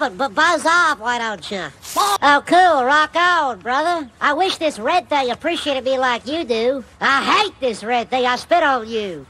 and b- buzz off, why don't you? Oh, cool. Rock on, brother. I wish this red thing appreciated me like you do. I hate this red thing. I spit on you.